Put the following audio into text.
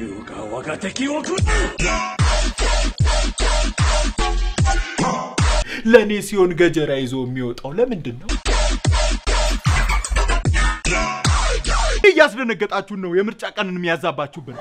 我が敵を食う ለእኔ ሲሆን ገጀራ ይዞ የሚወጣው ለምንድን ነው? እያስደነገጣችሁን ነው። የምርጫ ቀንን የሚያዛባችሁብን